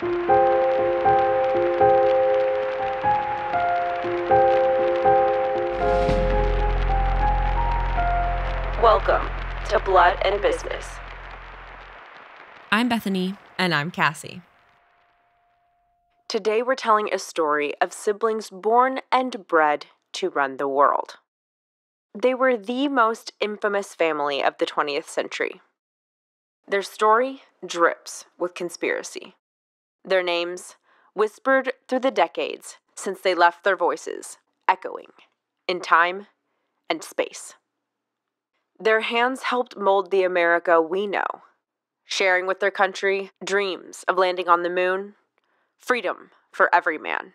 Welcome to Blood and Business. I'm Bethany. And I'm Cassie. Today we're telling a story of siblings born and bred to run the world. They were the most infamous family of the 20th century. Their story drips with conspiracy. Their names, whispered through the decades since they left their voices, echoing in time and space. Their hands helped mold the America we know, sharing with their country dreams of landing on the moon, freedom for every man.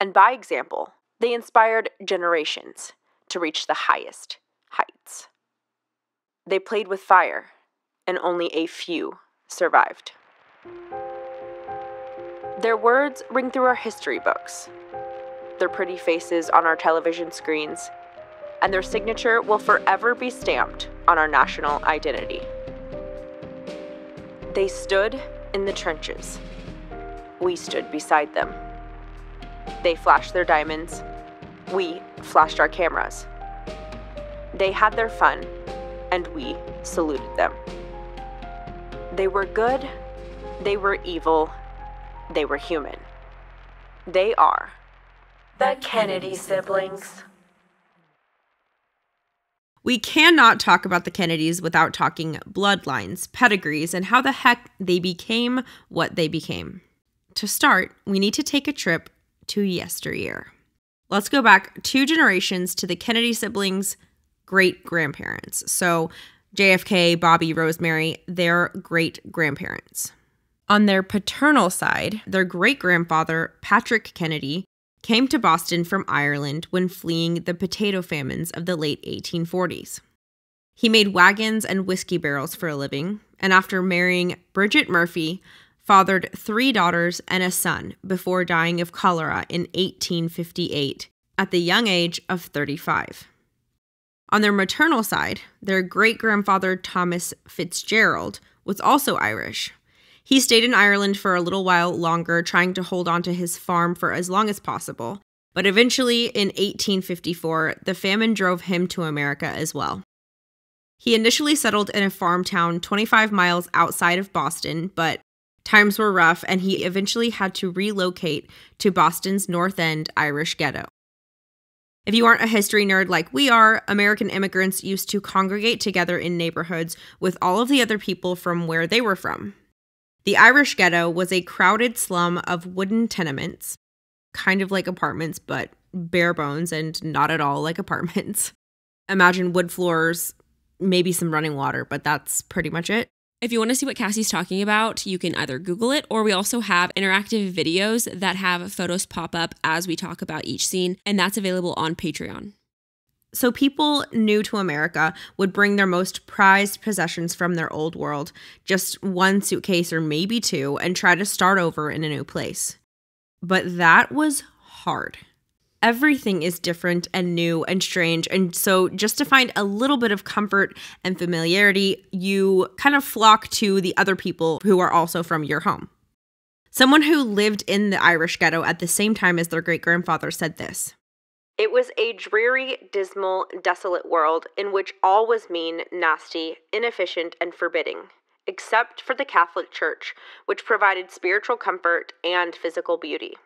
And by example, they inspired generations to reach the highest heights. They played with fire and only a few survived. Their words ring through our history books, their pretty faces on our television screens, and their signature will forever be stamped on our national identity. They stood in the trenches. We stood beside them. They flashed their diamonds. We flashed our cameras. They had their fun, and we saluted them. They were good, they were evil, they were human. They are the Kennedy siblings. We cannot talk about the Kennedys without talking bloodlines, pedigrees, and how the heck they became what they became. To start, we need to take a trip to yesteryear. Let's go back two generations to the Kennedy siblings' great grandparents. So, JFK, Bobby, Rosemary, their great grandparents. On their paternal side, their great grandfather, Patrick Kennedy, came to Boston from Ireland when fleeing the potato famines of the late 1840s. He made wagons and whiskey barrels for a living, and after marrying Bridget Murphy, fathered three daughters and a son before dying of cholera in 1858 at the young age of 35. On their maternal side, their great grandfather Thomas Fitzgerald was also Irish. He stayed in Ireland for a little while longer, trying to hold on to his farm for as long as possible. But eventually, in 1854, the famine drove him to America as well. He initially settled in a farm town 25 miles outside of Boston, but times were rough and he eventually had to relocate to Boston's North End Irish ghetto. If you aren't a history nerd like we are, American immigrants used to congregate together in neighborhoods with all of the other people from where they were from. The Irish ghetto was a crowded slum of wooden tenements, kind of like apartments, but bare bones and not at all like apartments. Imagine wood floors, maybe some running water, but that's pretty much it. If you want to see what Cassie's talking about, you can either Google it or we also have interactive videos that have photos pop up as we talk about each scene, and that's available on Patreon. So, people new to America would bring their most prized possessions from their old world, just one suitcase or maybe two, and try to start over in a new place. But that was hard everything is different and new and strange. And so, just to find a little bit of comfort and familiarity, you kind of flock to the other people who are also from your home. Someone who lived in the Irish ghetto at the same time as their great grandfather said this It was a dreary, dismal, desolate world in which all was mean, nasty, inefficient, and forbidding, except for the Catholic Church, which provided spiritual comfort and physical beauty.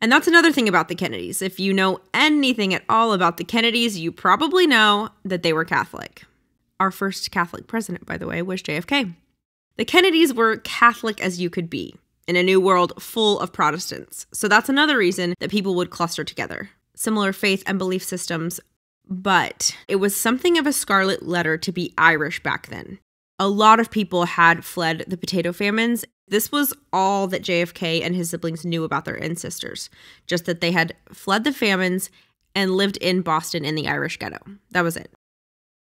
And that's another thing about the Kennedys. If you know anything at all about the Kennedys, you probably know that they were Catholic. Our first Catholic president, by the way, was JFK. The Kennedys were Catholic as you could be in a new world full of Protestants. So that's another reason that people would cluster together. Similar faith and belief systems, but it was something of a scarlet letter to be Irish back then. A lot of people had fled the potato famines this was all that JFK and his siblings knew about their ancestors, just that they had fled the famines and lived in Boston in the Irish ghetto. That was it.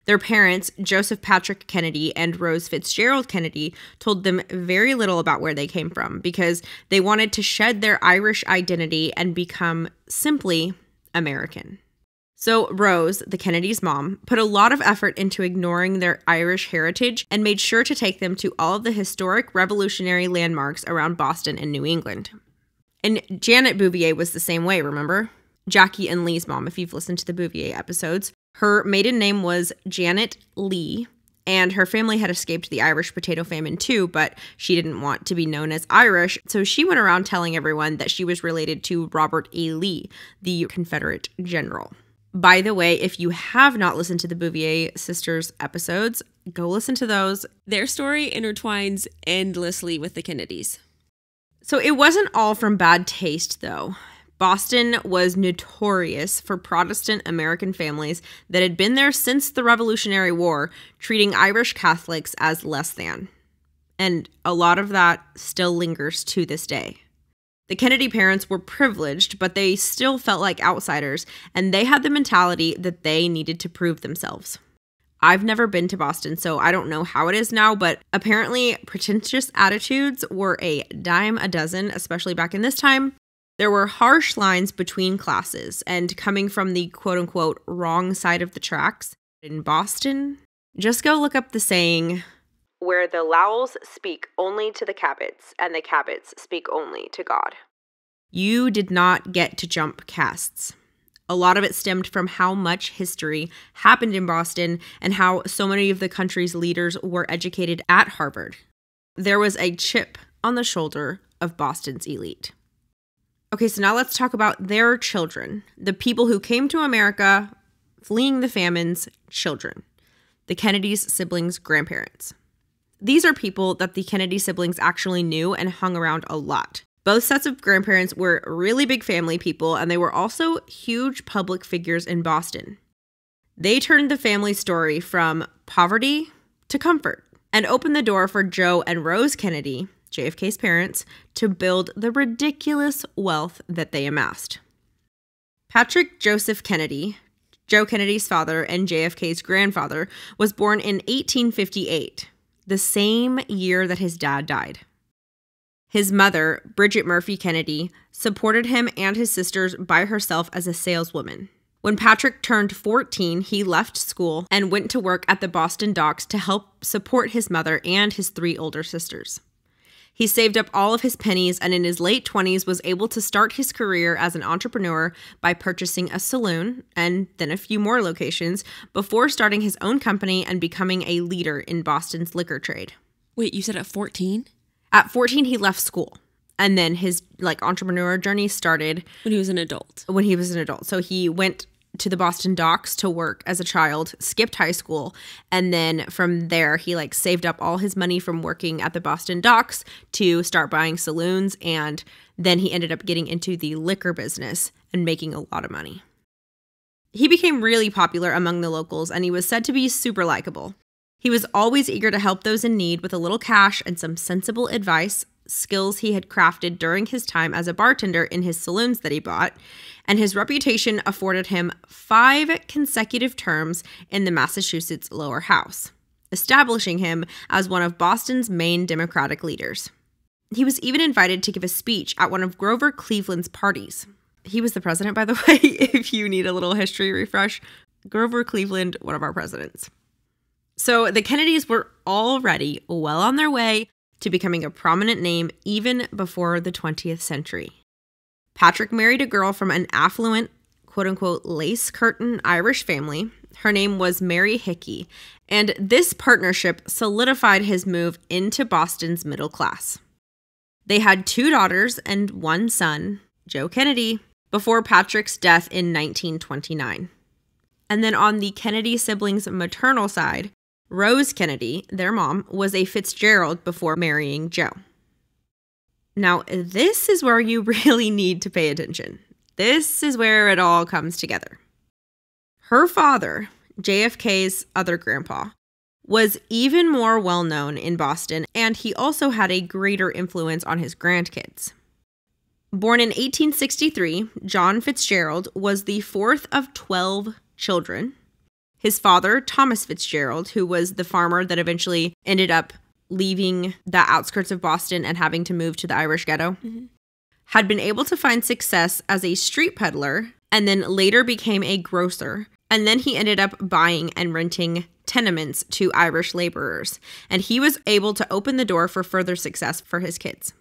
Their parents, Joseph Patrick Kennedy and Rose Fitzgerald Kennedy, told them very little about where they came from because they wanted to shed their Irish identity and become simply American. So, Rose, the Kennedys' mom, put a lot of effort into ignoring their Irish heritage and made sure to take them to all of the historic revolutionary landmarks around Boston and New England. And Janet Bouvier was the same way, remember? Jackie and Lee's mom, if you've listened to the Bouvier episodes. Her maiden name was Janet Lee, and her family had escaped the Irish potato famine too, but she didn't want to be known as Irish, so she went around telling everyone that she was related to Robert E. Lee, the Confederate general. By the way, if you have not listened to the Bouvier sisters episodes, go listen to those. Their story intertwines endlessly with the Kennedys. So it wasn't all from bad taste, though. Boston was notorious for Protestant American families that had been there since the Revolutionary War, treating Irish Catholics as less than. And a lot of that still lingers to this day. The Kennedy parents were privileged, but they still felt like outsiders, and they had the mentality that they needed to prove themselves. I've never been to Boston, so I don't know how it is now, but apparently pretentious attitudes were a dime a dozen, especially back in this time. There were harsh lines between classes, and coming from the quote unquote wrong side of the tracks in Boston, just go look up the saying where the Lowells speak only to the Cabots, and the Cabots speak only to God. You did not get to jump castes. A lot of it stemmed from how much history happened in Boston and how so many of the country's leaders were educated at Harvard. There was a chip on the shoulder of Boston's elite. Okay, so now let's talk about their children, the people who came to America fleeing the famines, children, the Kennedy's siblings' grandparents. These are people that the Kennedy siblings actually knew and hung around a lot. Both sets of grandparents were really big family people, and they were also huge public figures in Boston. They turned the family story from poverty to comfort and opened the door for Joe and Rose Kennedy, JFK's parents, to build the ridiculous wealth that they amassed. Patrick Joseph Kennedy, Joe Kennedy's father and JFK's grandfather, was born in 1858, the same year that his dad died. His mother, Bridget Murphy Kennedy, supported him and his sisters by herself as a saleswoman. When Patrick turned 14, he left school and went to work at the Boston docks to help support his mother and his three older sisters. He saved up all of his pennies and in his late 20s was able to start his career as an entrepreneur by purchasing a saloon and then a few more locations before starting his own company and becoming a leader in Boston's liquor trade. Wait, you said at 14? At 14, he left school. And then his like entrepreneur journey started When he was an adult. when he was an adult. So he went to the Boston docks to work as a child, skipped high school, and then from there he like saved up all his money from working at the Boston docks to start buying saloons and then he ended up getting into the liquor business and making a lot of money. He became really popular among the locals and he was said to be super likable. He was always eager to help those in need with a little cash and some sensible advice, skills he had crafted during his time as a bartender in his saloons that he bought, and his reputation afforded him five consecutive terms in the Massachusetts lower house, establishing him as one of Boston's main Democratic leaders. He was even invited to give a speech at one of Grover Cleveland's parties. He was the president, by the way, if you need a little history refresh. Grover Cleveland, one of our presidents. So the Kennedys were already well on their way to becoming a prominent name even before the 20th century. Patrick married a girl from an affluent, quote unquote, lace curtain Irish family. Her name was Mary Hickey, and this partnership solidified his move into Boston's middle class. They had two daughters and one son, Joe Kennedy, before Patrick's death in 1929. And then on the Kennedy siblings' maternal side, Rose Kennedy, their mom, was a Fitzgerald before marrying Joe. Now, this is where you really need to pay attention. This is where it all comes together. Her father, JFK's other grandpa, was even more well known in Boston, and he also had a greater influence on his grandkids. Born in 1863, John Fitzgerald was the fourth of 12 children. His father, Thomas Fitzgerald, who was the farmer that eventually ended up leaving the outskirts of Boston and having to move to the Irish ghetto, Mhm. had been able to find success as a street peddler and then later became a grocer. And then he ended up buying and renting tenements to Irish laborers. And he was able to open the door for further success for his kids.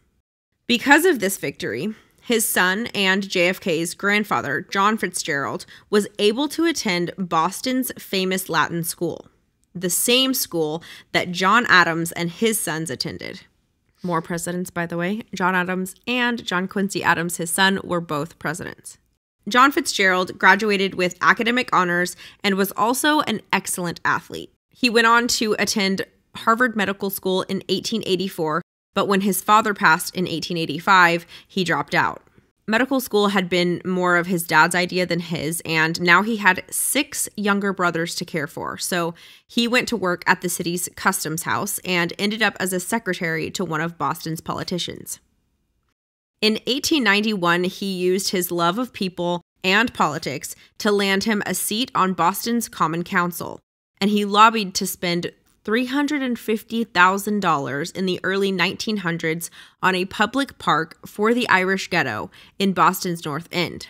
Because of this victory, his son and JFK's grandfather, John Fitzgerald, was able to attend Boston's famous Latin school, the same school that John Adams and his sons attended. More presidents, by the way. John Adams and John Quincy Adams, his son, were both presidents. John Fitzgerald graduated with academic honors and was also an excellent athlete. He went on to attend Harvard Medical School in 1884 but when his father passed in 1885, he dropped out. Medical school had been more of his dad's idea than his, and now he had six younger brothers to care for. So he went to work at the city's customs house and ended up as a secretary to one of Boston's politicians. In 1891, he used his love of people and politics to land him a seat on Boston's Common Council, and he lobbied to spend $350,000 in the early 1900s on a public park for the Irish ghetto in Boston's North End,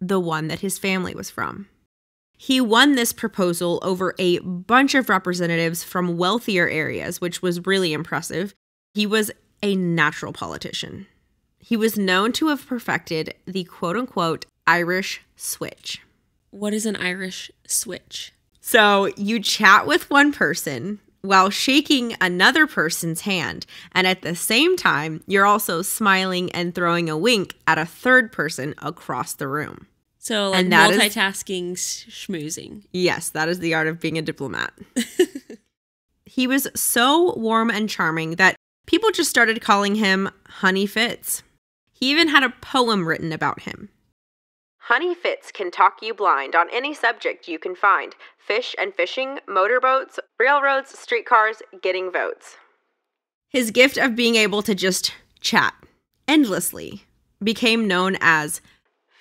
the one that his family was from. He won this proposal over a bunch of representatives from wealthier areas, which was really impressive. He was a natural politician. He was known to have perfected the quote unquote Irish switch. What is an Irish switch? So you chat with one person while shaking another person's hand. And at the same time, you're also smiling and throwing a wink at a third person across the room. So, like And that multitasking, is- schmoozing. Yes, that is the art of being a diplomat. he was so warm and charming that people just started calling him Honey Fitz. He even had a poem written about him. Honey Fitz can talk you blind on any subject you can find fish and fishing, motorboats, railroads, streetcars, getting votes. His gift of being able to just chat endlessly became known as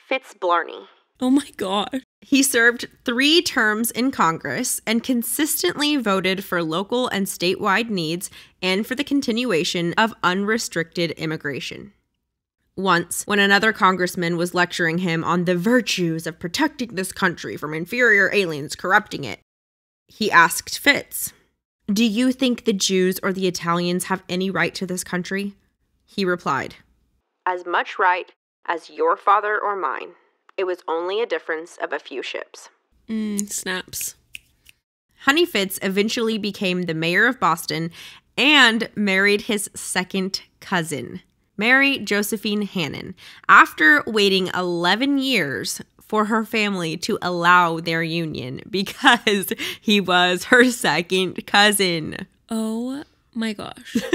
Fitz Blarney. Oh my God. He served three terms in Congress and consistently voted for local and statewide needs and for the continuation of unrestricted immigration. Once, when another congressman was lecturing him on the virtues of protecting this country from inferior aliens corrupting it, he asked Fitz, Do you think the Jews or the Italians have any right to this country? He replied, As much right as your father or mine. It was only a difference of a few ships. Mm, snaps. Honey Fitz eventually became the mayor of Boston and married his second cousin, Mary Josephine Hannon, after waiting 11 years for her family to allow their union because he was her second cousin. Oh my gosh.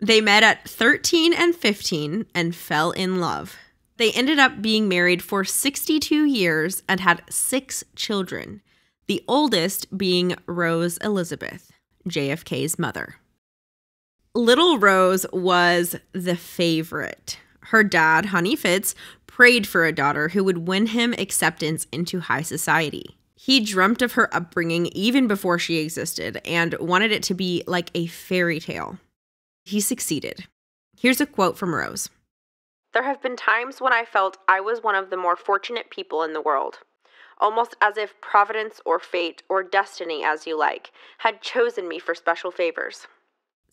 They met at 13 and 15 and fell in love. They ended up being married for 62 years and had six children, the oldest being Rose Elizabeth, JFK's mother. Little Rose was the favorite. Her dad, Honey Fitz, prayed for a daughter who would win him acceptance into high society. He dreamt of her upbringing even before she existed and wanted it to be like a fairy tale. He succeeded. Here's a quote from Rose There have been times when I felt I was one of the more fortunate people in the world, almost as if Providence or fate or destiny, as you like, had chosen me for special favors.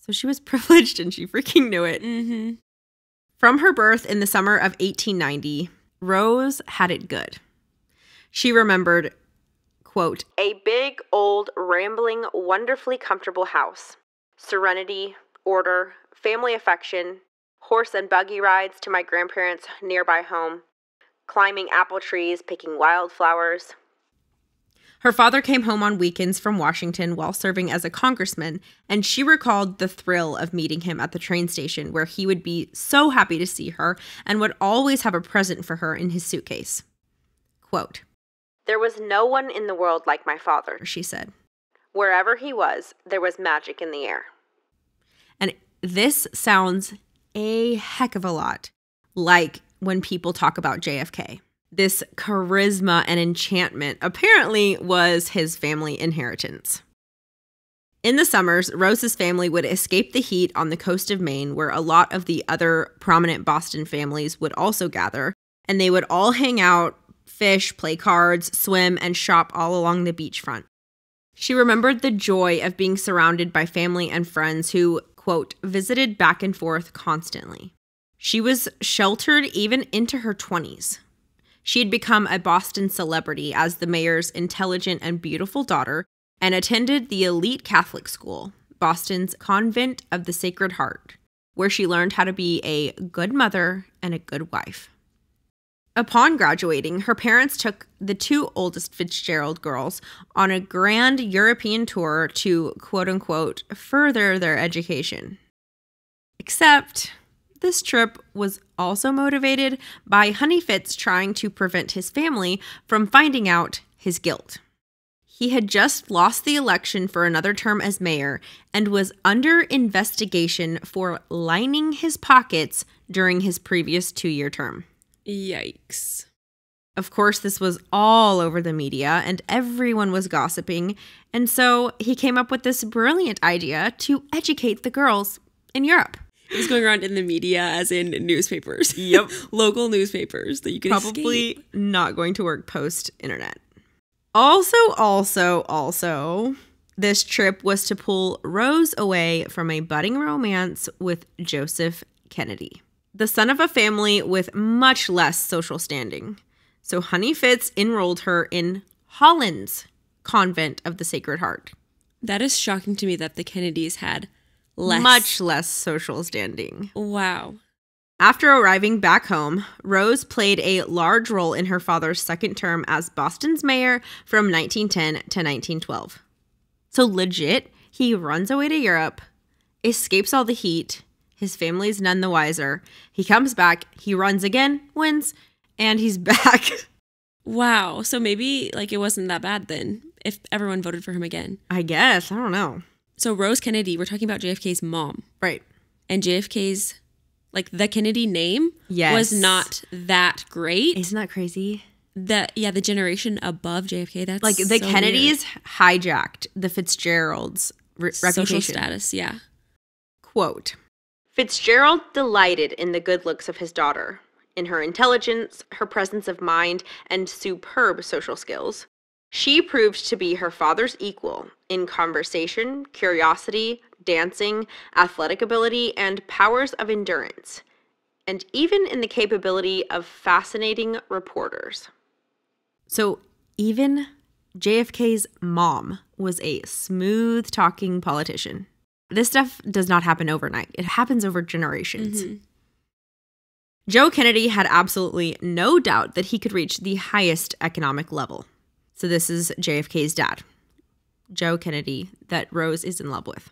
So she was privileged and she freaking knew it. mm-hmm. From her birth in the summer of 1890, Rose had it good. She remembered, quote, a big, old, rambling, wonderfully comfortable house, serenity, order, family affection, horse and buggy rides to my grandparents' nearby home, climbing apple trees, picking wildflowers. Her father came home on weekends from Washington while serving as a congressman, and she recalled the thrill of meeting him at the train station where he would be so happy to see her and would always have a present for her in his suitcase. Quote, There was no one in the world like my father, she said. Wherever he was, there was magic in the air. And this sounds a heck of a lot like when people talk about JFK. This charisma and enchantment apparently was his family inheritance. In the summers, Rose's family would escape the heat on the coast of Maine, where a lot of the other prominent Boston families would also gather, and they would all hang out fish, play cards, swim, and shop all along the beachfront. She remembered the joy of being surrounded by family and friends who, quote, visited back and forth constantly. She was sheltered even into her 20s. She had become a Boston celebrity as the mayor's intelligent and beautiful daughter and attended the elite Catholic school, Boston's Convent of the Sacred Heart, where she learned how to be a good mother and a good wife. Upon graduating, her parents took the two oldest Fitzgerald girls on a grand European tour to quote unquote further their education. Except this trip was also motivated by Honey Fitz trying to prevent his family from finding out his guilt. He had just lost the election for another term as mayor and was under investigation for lining his pockets during his previous two year term. Yikes. Of course, this was all over the media and everyone was gossiping, and so he came up with this brilliant idea to educate the girls in Europe. It was going around in the media, as in newspapers. Yep. Local newspapers that you can Probably escape. not going to work post internet. Also, also, also, this trip was to pull Rose away from a budding romance with Joseph Kennedy, the son of a family with much less social standing. So Honey Fitz enrolled her in Holland's Convent of the Sacred Heart. That is shocking to me that the Kennedys had less. Much less social standing. Wow. After arriving back home, Rose played a large role in her father's second term as Boston's mayor from 1910 to 1912. So, legit, he runs away to Europe, escapes all the heat, his family's none the wiser. He comes back, he runs again, wins, and he's back. Wow. So maybe like it wasn't that bad then if everyone voted for him again. I guess. I don't know. So Rose Kennedy, we're talking about JFK's mom. Right. And JFK's like the Kennedy name Yes. was not that great. Isn't that crazy? The yeah, the generation above JFK, that's Like the so Kennedys hijacked the Fitzgeralds' re- weird. social reputation. status, yeah. Quote Fitzgerald delighted in the good looks of his daughter, in her intelligence, her presence of mind, and superb social skills. She proved to be her father's equal in conversation, curiosity, dancing, athletic ability, and powers of endurance, and even in the capability of fascinating reporters. So, even JFK's mom was a smooth talking politician. This stuff does not happen overnight, it happens over generations. Mhm. Joe Kennedy had absolutely no doubt that he could reach the highest economic level. So, this is JFK's dad, Joe Kennedy, that Rose is in love with.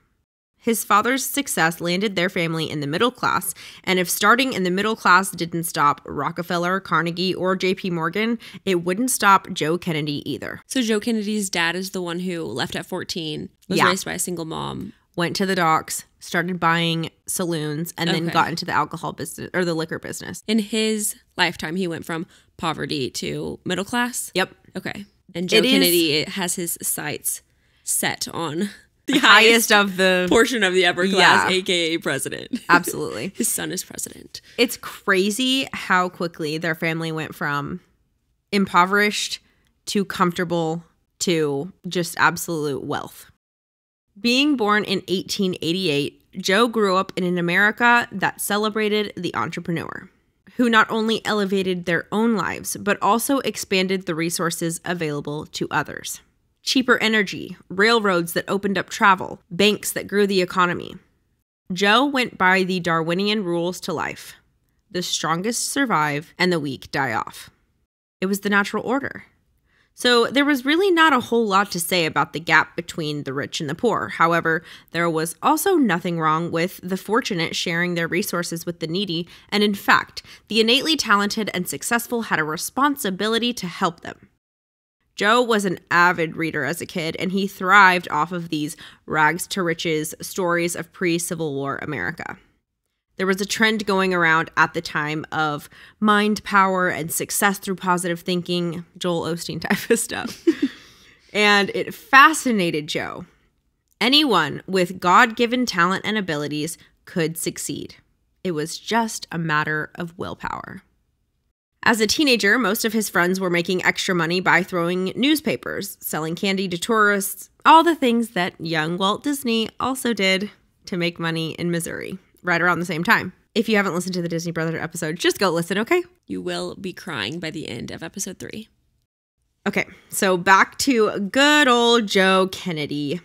His father's success landed their family in the middle class, and if starting in the middle class didn't stop Rockefeller, Carnegie, or JP Morgan, it wouldn't stop Joe Kennedy either. So Joe Kennedy's dad is the one who left at 14, was Yeah. raised by a single mom. Went to the docks, started buying saloons, and then got into the alcohol business or the liquor business. In his lifetime, he went from poverty to middle class. Yep. Okay. And Joe It is- Kennedy has his sights set on the Highest of the. portion of the upper class, Yeah. aka president. Absolutely. His son is president. It's crazy how quickly their family went from impoverished to comfortable to just absolute wealth. Being born in 1888, Joe grew up in an America that celebrated the entrepreneur, who not only elevated their own lives, but also expanded the resources available to others. Cheaper energy, railroads that opened up travel, banks that grew the economy. Joe went by the Darwinian rules to life the strongest survive and the weak die off. It was the natural order. So there was really not a whole lot to say about the gap between the rich and the poor. However, there was also nothing wrong with the fortunate sharing their resources with the needy, and in fact, the innately talented and successful had a responsibility to help them. Joe was an avid reader as a kid, and he thrived off of these rags to riches stories of pre Civil War America. There was a trend going around at the time of mind power and success through positive thinking, Joel Osteen type of stuff. and it fascinated Joe. Anyone with God given talent and abilities could succeed. It was just a matter of willpower. As a teenager, most of his friends were making extra money by throwing newspapers, selling candy to tourists, all the things that young Walt Disney also did to make money in Missouri, right around the same time. If you haven't listened to the Disney Brother episode, just go listen, okay? You will be crying by the end of episode three. Okay, so back to good old Joe Kennedy.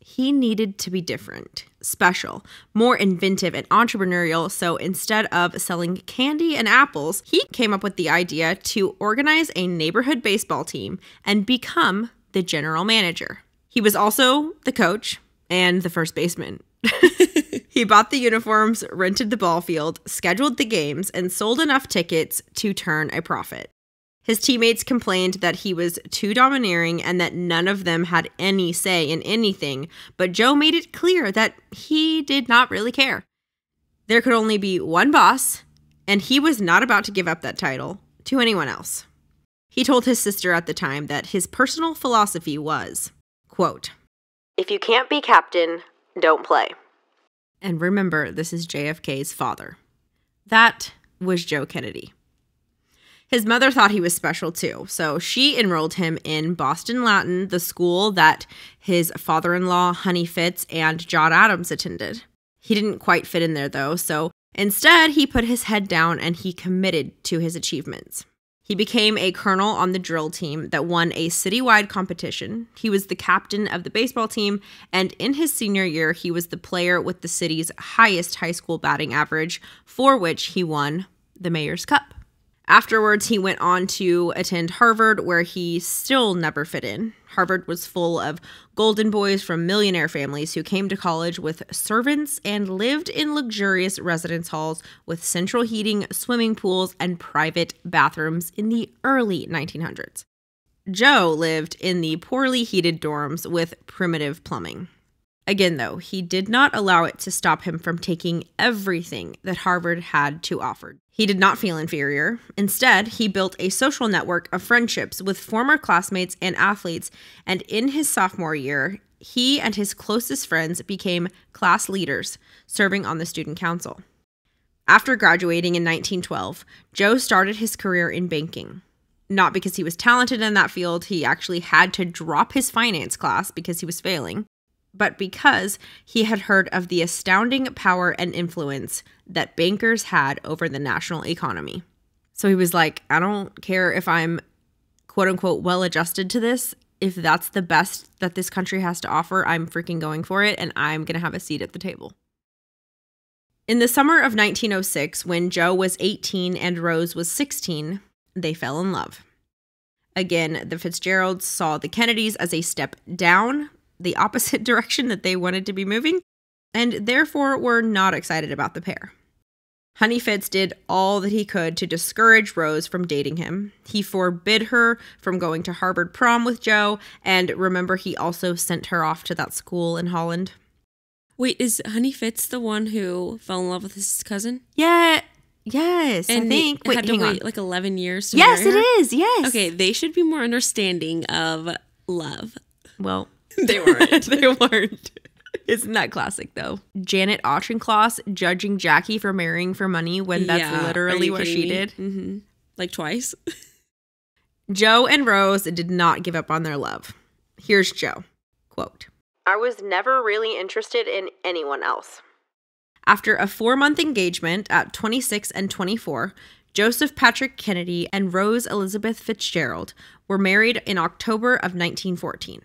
He needed to be different, special, more inventive, and entrepreneurial. So instead of selling candy and apples, he came up with the idea to organize a neighborhood baseball team and become the general manager. He was also the coach and the first baseman. he bought the uniforms, rented the ball field, scheduled the games, and sold enough tickets to turn a profit. His teammates complained that he was too domineering and that none of them had any say in anything, but Joe made it clear that he did not really care. There could only be one boss, and he was not about to give up that title to anyone else. He told his sister at the time that his personal philosophy was, quote, If you can't be captain, don't play. And remember, this is JFK's father. That was Joe Kennedy. His mother thought he was special too, so she enrolled him in Boston Latin, the school that his father in law, Honey Fitz, and John Adams attended. He didn't quite fit in there though, so instead he put his head down and he committed to his achievements. He became a colonel on the drill team that won a citywide competition. He was the captain of the baseball team, and in his senior year, he was the player with the city's highest high school batting average, for which he won the Mayor's Cup. Afterwards, he went on to attend Harvard, where he still never fit in. Harvard was full of golden boys from millionaire families who came to college with servants and lived in luxurious residence halls with central heating, swimming pools, and private bathrooms in the early 1900s. Joe lived in the poorly heated dorms with primitive plumbing. Again, though, he did not allow it to stop him from taking everything that Harvard had to offer. He did not feel inferior. Instead, he built a social network of friendships with former classmates and athletes, and in his sophomore year, he and his closest friends became class leaders, serving on the student council. After graduating in 1912, Joe started his career in banking. Not because he was talented in that field, he actually had to drop his finance class because he was failing but because he had heard of the astounding power and influence that bankers had over the national economy. So he was like, I don't care if I'm quote unquote well adjusted to this. If that's the best that this country has to offer, I'm freaking going for it and I'm going to have a seat at the table. In the summer of 1906, when Joe was 18 and Rose was 16, they fell in love. Again, the Fitzgeralds saw the Kennedys as a step down the opposite direction that they wanted to be moving, and therefore were not excited about the pair. Honey Fitz did all that he could to discourage Rose from dating him. He forbid her from going to Harvard prom with Joe, and remember, he also sent her off to that school in Holland. Wait, is Honey Fitz the one who fell in love with his cousin? Yeah, yes, And I think. Wait, had to wait on. like 11 years to Yes, it is. Yes. Okay, they should be more understanding of love. Well, They weren't. they weren't. Isn't that classic though? Janet Auchincloss judging Jackie for marrying for money when that's Yeah, literally what she me? did. Mm-hmm. Like twice. Joe and Rose did not give up on their love. Here's Joe. Quote I was never really interested in anyone else. After a four month engagement at 26 and 24, Joseph Patrick Kennedy and Rose Elizabeth Fitzgerald were married in October of 1914.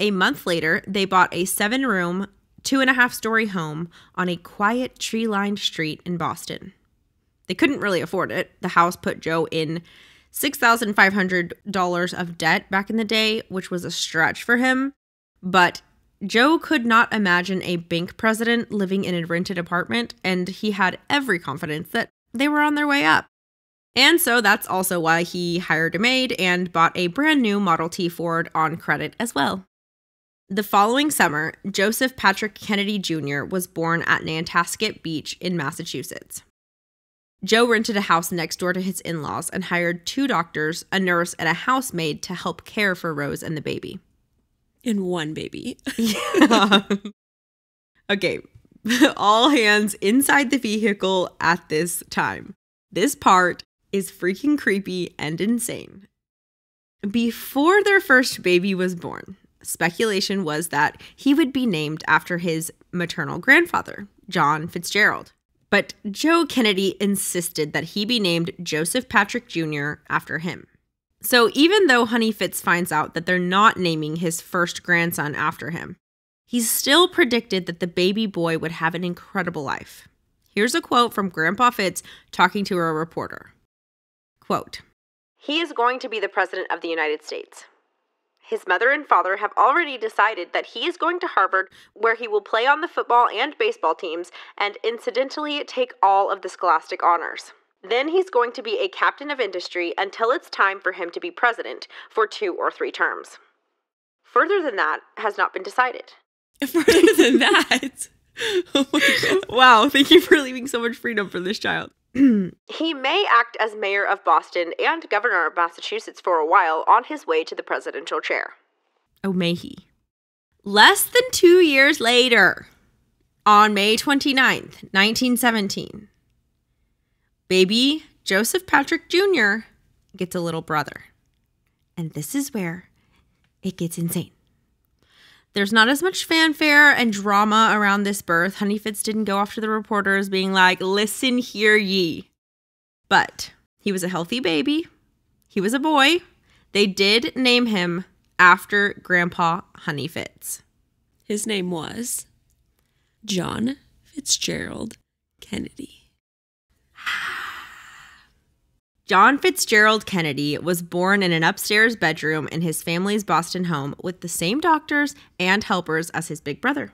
A month later, they bought a seven room, two and a half story home on a quiet tree lined street in Boston. They couldn't really afford it. The house put Joe in $6,500 of debt back in the day, which was a stretch for him. But Joe could not imagine a bank president living in a rented apartment, and he had every confidence that they were on their way up. And so that's also why he hired a maid and bought a brand new Model T Ford on credit as well. The following summer, Joseph Patrick Kennedy Jr. was born at Nantasket Beach in Massachusetts. Joe rented a house next door to his in laws and hired two doctors, a nurse, and a housemaid to help care for Rose and the baby. And one baby. Yeah. okay. All hands inside the vehicle at this time. This part is freaking creepy and insane. Before their first baby was born, speculation was that he would be named after his maternal grandfather, John Fitzgerald. But Joe Kennedy insisted that he be named Joseph Patrick Jr. after him. So even though Honey Fitz finds out that they're not naming his first grandson after him, he still predicted that the baby boy would have an incredible life. Here's a quote from Grandpa Fitz talking to a reporter. Quote, He is going to be the President of the United States. His mother and father have already decided that he is going to Harvard, where he will play on the football and baseball teams and incidentally take all of the scholastic honors. Then he's going to be a captain of industry until it's time for him to be president for two or three terms. Further than that has not been decided. Further than that. Oh my god. Wow, thank you for leaving so much freedom for this child. He may act as mayor of Boston and governor of Massachusetts for a while on his way to the presidential chair. Oh, may he. Less than two years later, on May 29th, 1917, baby Joseph Patrick Jr. gets a little brother. And this is where it gets insane. There's not as much fanfare and drama around this birth. Honey Fitz didn't go after the reporters being like, listen here, ye. But he was a healthy baby. He was a boy. They did name him after Grandpa Honey Fitz. His name was John Fitzgerald Kennedy. John Fitzgerald Kennedy was born in an upstairs bedroom in his family's Boston home with the same doctors and helpers as his big brother.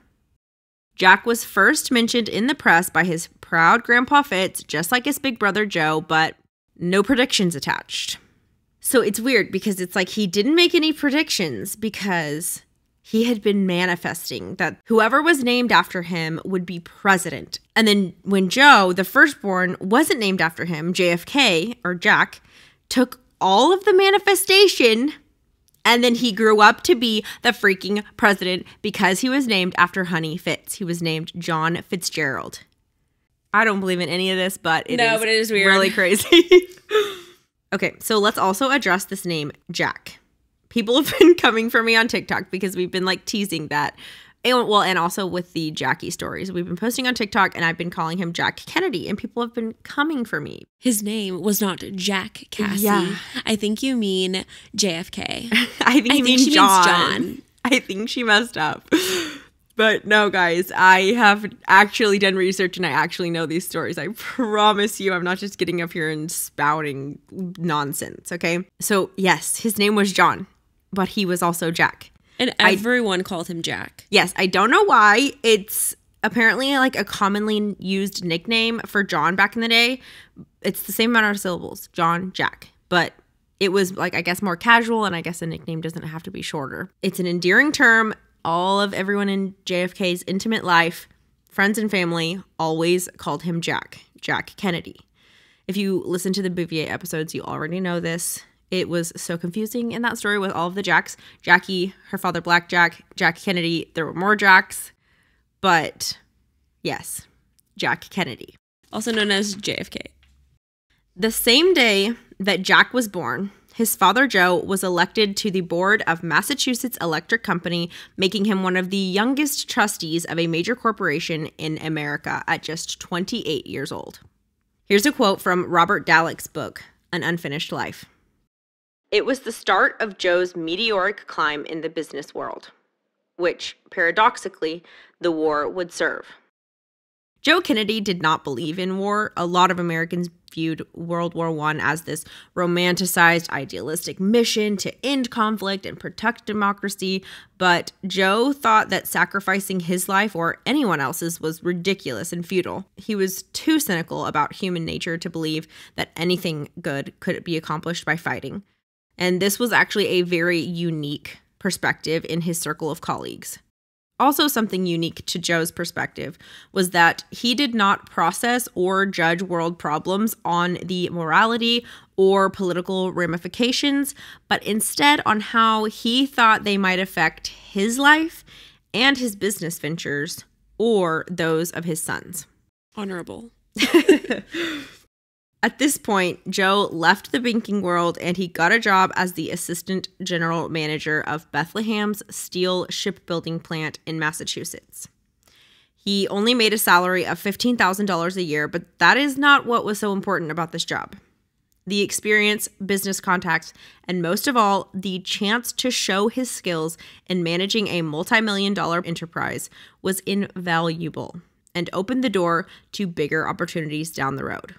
Jack was first mentioned in the press by his proud Grandpa Fitz, just like his big brother Joe, but no predictions attached. So it's weird because it's like he didn't make any predictions because he had been manifesting that whoever was named after him would be president. And then when Joe, the firstborn, wasn't named after him, JFK or Jack, took all of the manifestation and then he grew up to be the freaking president because he was named after Honey Fitz. He was named John Fitzgerald. I don't believe in any of this, but it No, is but it is weird. really crazy. okay, so let's also address this name, Jack. People have been coming for me on TikTok because we've been like teasing that. And, well, and also with the Jackie stories. We've been posting on TikTok and I've been calling him Jack Kennedy, and people have been coming for me. His name was not Jack Cassie. Yeah. I think you mean JFK. I think, I you think mean she means John. John. I think she messed up. But no, guys, I have actually done research and I actually know these stories. I promise you, I'm not just getting up here and spouting nonsense, okay? So, yes, his name was John, but he was also Jack. And everyone called him Jack. Yes, I don't know why. It's apparently like a commonly used nickname for John back in the day. It's the same amount of syllables John, Jack. But it was like, I guess, more casual, and I guess a nickname doesn't have to be shorter. It's an endearing term. All of everyone in JFK's intimate life, friends and family, always called him Jack, Jack Kennedy. If you listen to the Bouvier episodes, you already know this. It was so confusing in that story with all of the Jacks. Jackie, her father, Black Jack, Jack Kennedy. There were more Jacks, but yes, Jack Kennedy. Also known as JFK. The same day that Jack was born, his father Joe was elected to the board of Massachusetts Electric Company, making him one of the youngest trustees of a major corporation in America at just 28 years old. Here's a quote from Robert Dallek's book, An Unfinished Life. It was the start of Joe's meteoric climb in the business world, which, paradoxically, the war would serve. Joe Kennedy did not believe in war. A lot of Americans viewed World War I as this romanticized, idealistic mission to end conflict and protect democracy. But Joe thought that sacrificing his life or anyone else's was ridiculous and futile. He was too cynical about human nature to believe that anything good could be accomplished by fighting. And this was actually a very unique perspective in his circle of colleagues. Also, something unique to Joe's perspective was that he did not process or judge world problems on the morality or political ramifications, but instead on how he thought they might affect his life and his business ventures or those of his sons. Honorable. At this point, Joe left the banking world and he got a job as the assistant general manager of Bethlehem's steel shipbuilding plant in Massachusetts. He only made a salary of $15,000 a year, but that is not what was so important about this job. The experience, business contacts, and most of all, the chance to show his skills in managing a multi million dollar enterprise was invaluable and opened the door to bigger opportunities down the road.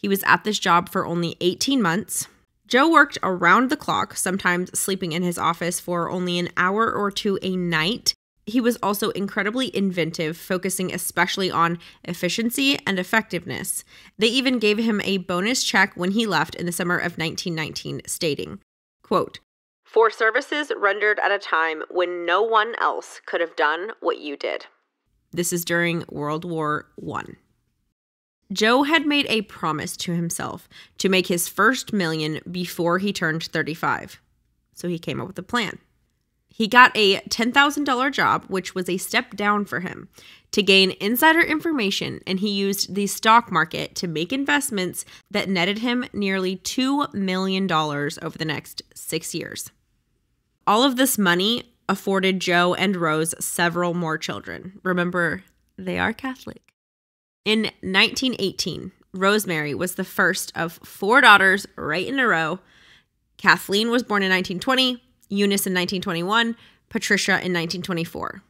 He was at this job for only 18 months. Joe worked around the clock, sometimes sleeping in his office for only an hour or two a night. He was also incredibly inventive, focusing especially on efficiency and effectiveness. They even gave him a bonus check when he left in the summer of 1919, stating, quote, For services rendered at a time when no one else could have done what you did. This is during World War One. Joe had made a promise to himself to make his first million before he turned 35. So he came up with a plan. He got a $10,000 job, which was a step down for him, to gain insider information, and he used the stock market to make investments that netted him nearly $2 million over the next six years. All of this money afforded Joe and Rose several more children. Remember, they are Catholic. In 1918, Rosemary was the first of four daughters right in a row. Kathleen was born in 1920, Eunice in 1921, Patricia in 1924.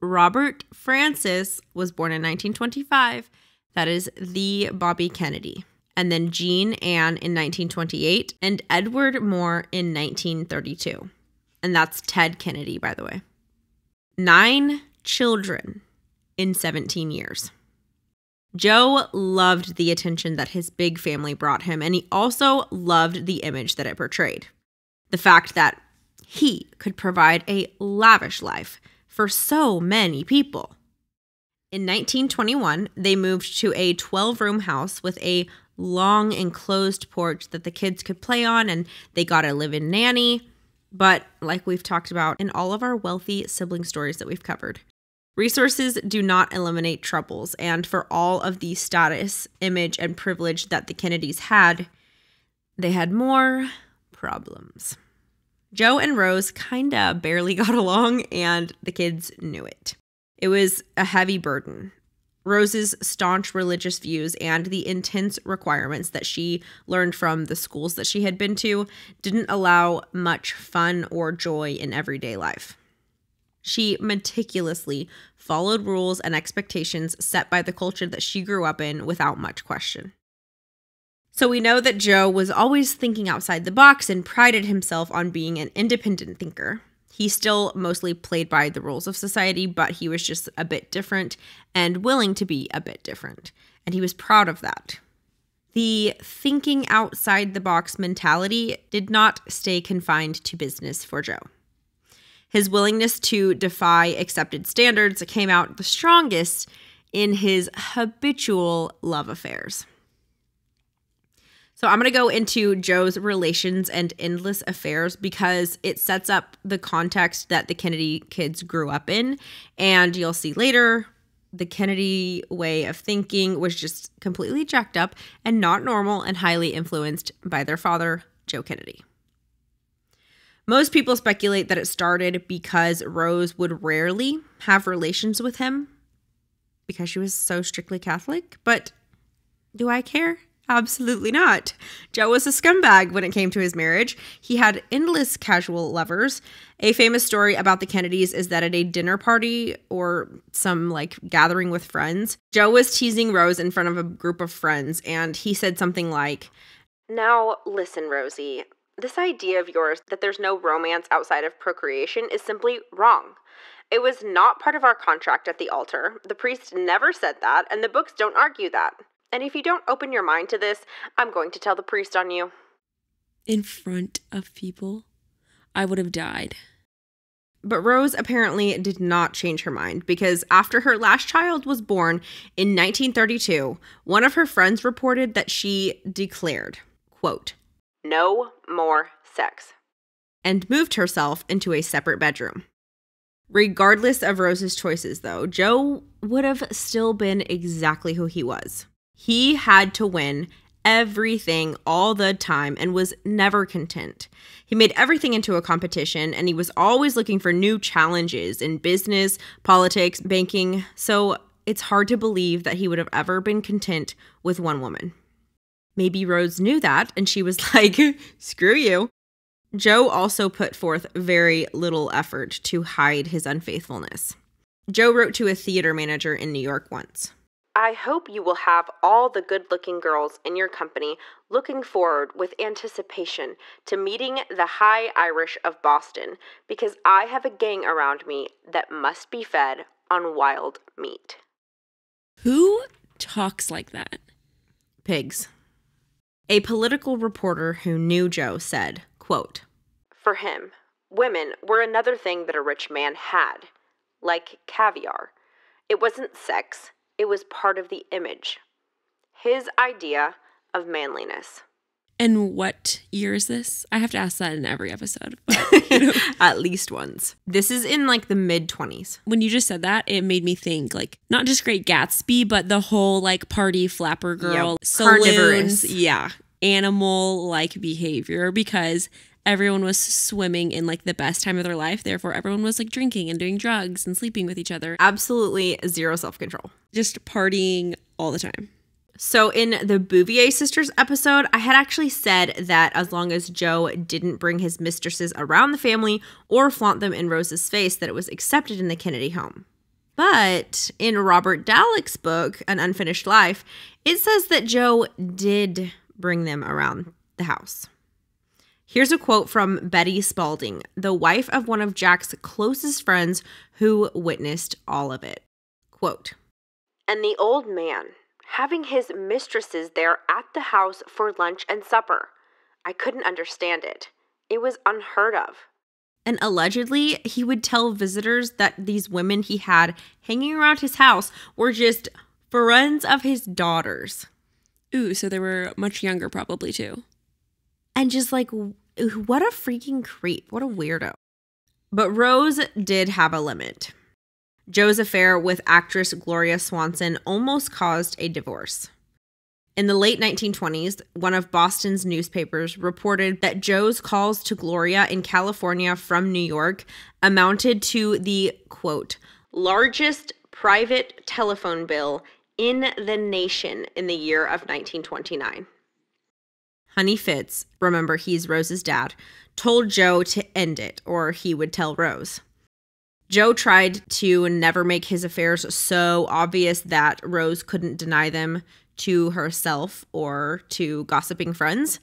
Robert Francis was born in 1925. That is the Bobby Kennedy. And then Jean Ann in 1928 and Edward Moore in 1932. And that's Ted Kennedy, by the way. Nine children in 17 years. Joe loved the attention that his big family brought him, and he also loved the image that it portrayed. The fact that he could provide a lavish life for so many people. In 1921, they moved to a 12 room house with a long enclosed porch that the kids could play on, and they got a live in nanny. But, like we've talked about in all of our wealthy sibling stories that we've covered, Resources do not eliminate troubles, and for all of the status, image, and privilege that the Kennedys had, they had more problems. Joe and Rose kinda barely got along, and the kids knew it. It was a heavy burden. Rose's staunch religious views and the intense requirements that she learned from the schools that she had been to didn't allow much fun or joy in everyday life. She meticulously followed rules and expectations set by the culture that she grew up in without much question. So we know that Joe was always thinking outside the box and prided himself on being an independent thinker. He still mostly played by the rules of society, but he was just a bit different and willing to be a bit different. And he was proud of that. The thinking outside the box mentality did not stay confined to business for Joe. His willingness to defy accepted standards came out the strongest in his habitual love affairs. So I'm going to go into Joe's relations and endless affairs because it sets up the context that the Kennedy kids grew up in. And you'll see later, the Kennedy way of thinking was just completely jacked up and not normal and highly influenced by their father, Joe Kennedy. Most people speculate that it started because Rose would rarely have relations with him because she was so strictly Catholic. But do I care? Absolutely not. Joe was a scumbag when it came to his marriage. He had endless casual lovers. A famous story about the Kennedys is that at a dinner party or some like gathering with friends, Joe was teasing Rose in front of a group of friends, and he said something like, Now, listen, Rosie, this idea of yours that there's no romance outside of procreation is simply wrong. It was not part of our contract at the altar. The priest never said that, and the books don't argue that. And if you don't open your mind to this, I'm going to tell the priest on you. In front of people, I would have died. But Rose apparently did not change her mind because after her last child was born in 1932, one of her friends reported that she declared, quote, no more sex. And moved herself into a separate bedroom. Regardless of Rose's choices, though, Joe would have still been exactly who he was He had to win everything all the time and was never content. He made everything into a competition and he was always looking for new challenges in business, politics, banking. So it's hard to believe that he would have ever been content with one woman. Maybe Rose knew that and she was like, screw you. Joe also put forth very little effort to hide his unfaithfulness. Joe wrote to a theater manager in New York once. I hope you will have all the good looking girls in your company looking forward with anticipation to meeting the High Irish of Boston because I have a gang around me that must be fed on wild meat. Who talks like that? Pigs. A political reporter who knew Joe said, quote, For him, women were another thing that a rich man had, like caviar. It wasn't sex, it was part of the image. His idea of manliness. And what year is this? I have to ask that in every episode. But, you know. At least once. This is in like the mid 20s. When you just said that, it made me think like not just Great Gatsby, but the whole like party flapper girl, yep. saloons, yeah, animal like behavior because everyone was swimming in like the best time of their life. Therefore, everyone was like drinking and doing drugs and sleeping with each other. Absolutely zero self control. Just partying all the time. So, in the Bouvier sisters episode, I had actually said that as long as Joe didn't bring his mistresses around the family or flaunt them in Rose's face, that it was accepted in the Kennedy home. But in Robert Dallek's book, An Unfinished Life, it says that Joe did bring them around the house. Here's a quote from Betty Spalding, the wife of one of Jack's closest friends who witnessed all of it. Quote And the old man, having his mistresses there at the house for lunch and supper. I couldn't understand it. It was unheard of. And allegedly, he would tell visitors that these women he had hanging around his house were just friends of his daughters. Ooh, so they were much younger, probably too. And just like, what a freaking creep. What a weirdo. But Rose did have a limit. Joe's affair with actress Gloria Swanson almost caused a divorce. In the late 1920s, one of Boston's newspapers reported that Joe's calls to Gloria in California from New York amounted to the quote, largest private telephone bill in the nation in the year of 1929. Honey Fitz, remember he's Rose's dad, told Joe to end it or he would tell Rose. Joe tried to never make his affairs so obvious that Rose couldn't deny them to herself or to gossiping friends.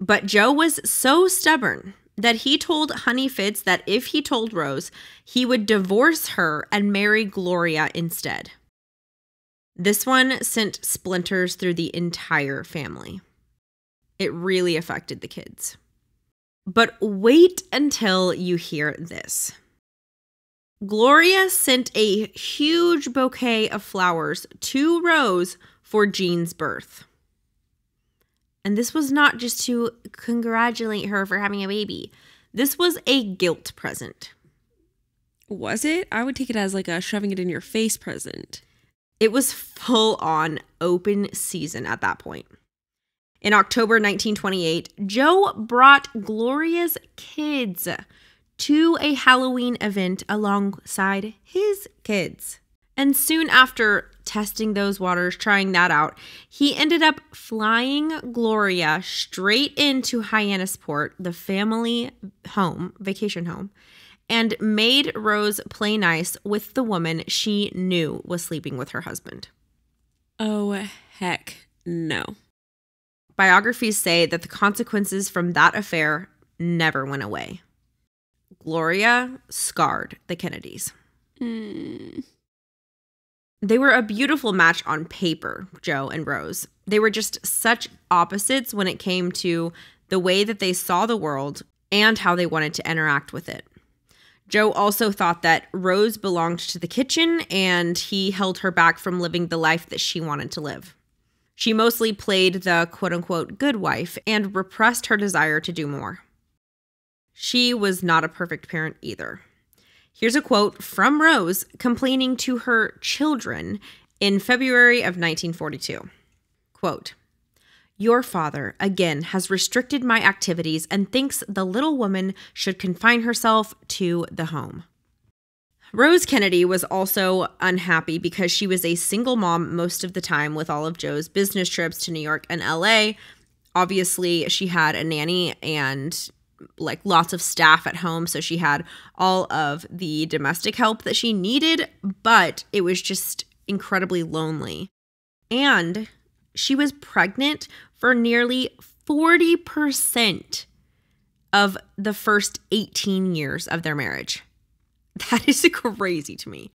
But Joe was so stubborn that he told Honey Fitz that if he told Rose, he would divorce her and marry Gloria instead. This one sent splinters through the entire family. It really affected the kids. But wait until you hear this. Gloria sent a huge bouquet of flowers to Rose for Jean's birth. And this was not just to congratulate her for having a baby, this was a guilt present. Was it? I would take it as like a shoving it in your face present. It was full on open season at that point. In October 1928, Joe brought Gloria's kids to a Halloween event alongside his kids. And soon after testing those waters, trying that out, he ended up flying Gloria straight into Hyannisport, the family home, vacation home, and made Rose play nice with the woman she knew was sleeping with her husband. Oh, heck no. Biographies say that the consequences from that affair never went away. Gloria scarred the Kennedys. Mm. They were a beautiful match on paper, Joe and Rose. They were just such opposites when it came to the way that they saw the world and how they wanted to interact with it. Joe also thought that Rose belonged to the kitchen and he held her back from living the life that she wanted to live. She mostly played the quote unquote good wife and repressed her desire to do more. She was not a perfect parent either. Here's a quote from Rose complaining to her children in February of 1942. Quote, your father, again, has restricted my activities and thinks the little woman should confine herself to the home. Rose Kennedy was also unhappy because she was a single mom most of the time with all of Joe's business trips to New York and LA. Obviously, she had a nanny and like lots of staff at home, so she had all of the domestic help that she needed, but it was just incredibly lonely. And she was pregnant for nearly 40% of the first 18 years of their marriage. That is crazy to me.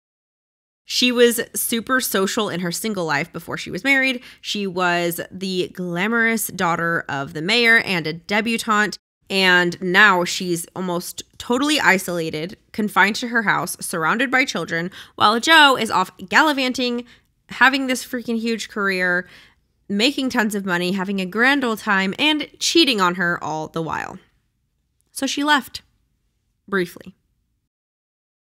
She was super social in her single life before she was married. She was the glamorous daughter of the mayor and a debutante. And now she's almost totally isolated, confined to her house, surrounded by children, while Joe is off gallivanting, having this freaking huge career, making tons of money, having a grand old time, and cheating on her all the while. So she left briefly.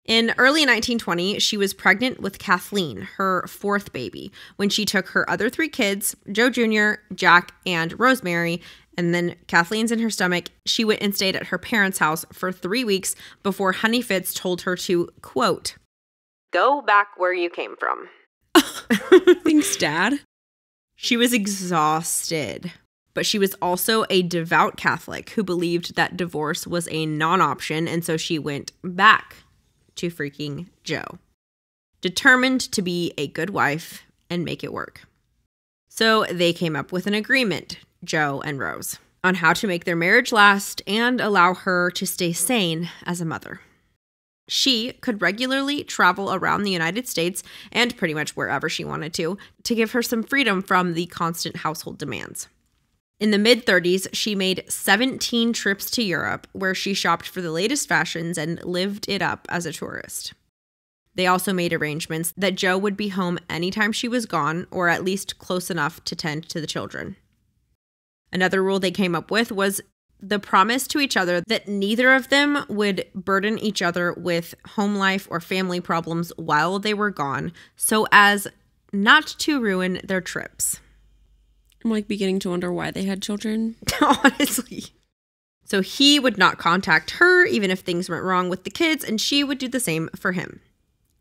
In early 1920, she was pregnant with Kathleen, her fourth baby, when she took her other three kids, Joe Jr., Jack, and Rosemary, and then Kathleen's in her stomach. She went and stayed at her parents' house for three weeks before Honey Fitz told her to, quote, Go back where you came from. Thanks, Dad. She was exhausted, but she was also a devout Catholic who believed that divorce was a non option, and so she went back to freaking Joe, determined to be a good wife and make it work. So they came up with an agreement, Joe and Rose, on how to make their marriage last and allow her to stay sane as a mother. She could regularly travel around the United States and pretty much wherever she wanted to, to give her some freedom from the constant household demands. In the mid 30s, she made 17 trips to Europe where she shopped for the latest fashions and lived it up as a tourist. They also made arrangements that Joe would be home anytime she was gone, or at least close enough to tend to the children. Another rule they came up with was the promise to each other that neither of them would burden each other with home life or family problems while they were gone, so as not to ruin their trips. I'm like beginning to wonder why they had children. Honestly. So he would not contact her even if things went wrong with the kids, and she would do the same for him.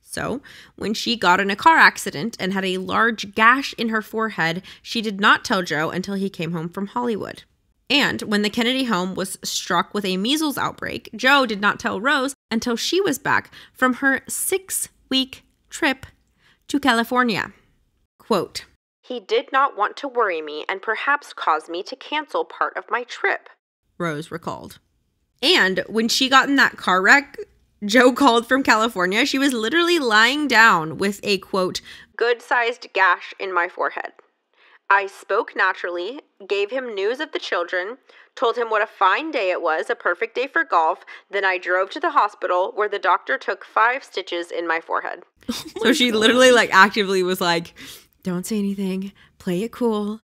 So, when she got in a car accident and had a large gash in her forehead, she did not tell Joe until he came home from Hollywood. And when the Kennedy home was struck with a measles outbreak, Joe did not tell Rose until she was back from her six week trip to California. Quote He did not want to worry me and perhaps cause me to cancel part of my trip, Rose recalled. And when she got in that car wreck, Joe called from California. She was literally lying down with a quote, good sized gash in my forehead. I spoke naturally, gave him news of the children, told him what a fine day it was, a perfect day for golf. Then I drove to the hospital where the doctor took five stitches in my forehead. So she literally, like, actively was like, don't say anything, play it cool.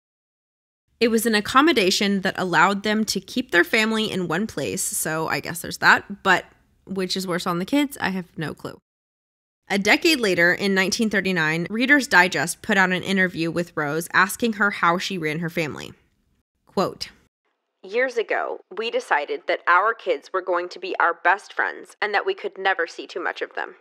It was an accommodation that allowed them to keep their family in one place. So I guess there's that. But which is worse on the kids? I have no clue. A decade later, in 1939, Reader's Digest put out an interview with Rose asking her how she ran her family. Quote, Years ago, we decided that our kids were going to be our best friends and that we could never see too much of them.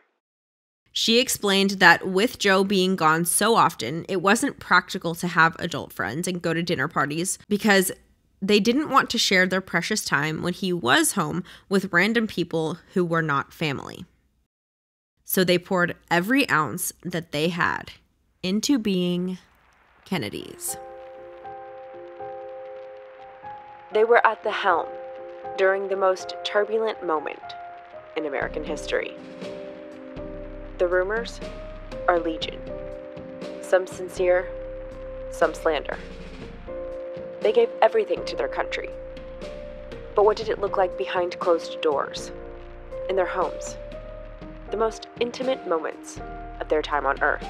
She explained that with Joe being gone so often, it wasn't practical to have adult friends and go to dinner parties because they didn't want to share their precious time when he was home with random people who were not family. So they poured every ounce that they had into being Kennedys. They were at the helm during the most turbulent moment in American history. The rumors are legion, some sincere, some slander. They gave everything to their country. But what did it look like behind closed doors, in their homes? the most intimate moments of their time on Earth.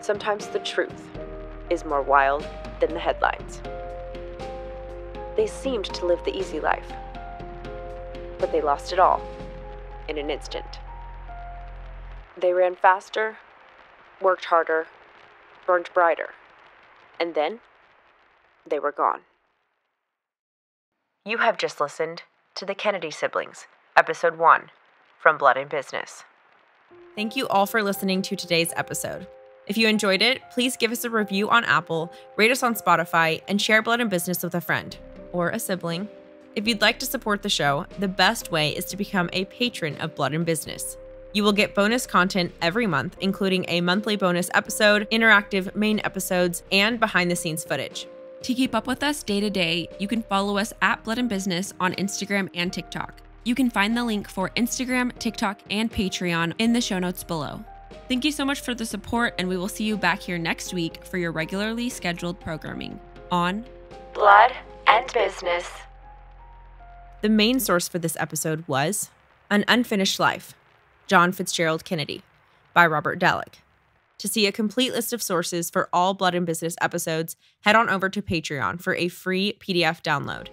Sometimes the truth is more wild than the headlines. They seemed to live the easy life, but they lost it all in an instant. They ran faster, worked harder, burned brighter, And then they were gone. You have just listened to The Kennedy Siblings, Episode 1 from Blood and Business. Thank you all for listening to today's episode. If you enjoyed it, please give us a review on Apple, rate us on Spotify, and share Blood and Business with a friend or a sibling. If you'd like to support the show, the best way is to become a patron of Blood and Business. You will get bonus content every month, including a monthly bonus episode, interactive main episodes, and behind the scenes footage. To keep up with us day to day, you can follow us at Blood and Business on Instagram and TikTok. You can find the link for Instagram, TikTok, and Patreon in the show notes below. Thank you so much for the support, and we will see you back here next week for your regularly scheduled programming on Blood and Business. The main source for this episode was An Unfinished Life, John Fitzgerald Kennedy, by Robert Dallek. To see a complete list of sources for all Blood and Business episodes, head on over to Patreon for a free PDF download.